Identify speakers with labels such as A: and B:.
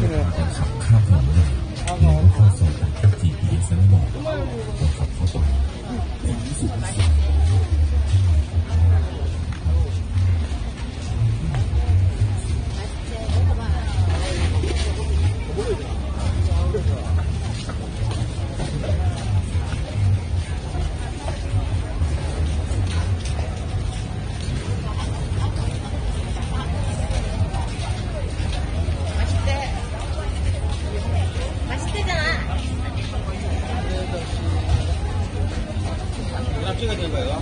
A: looking at 这个挺贵的吗？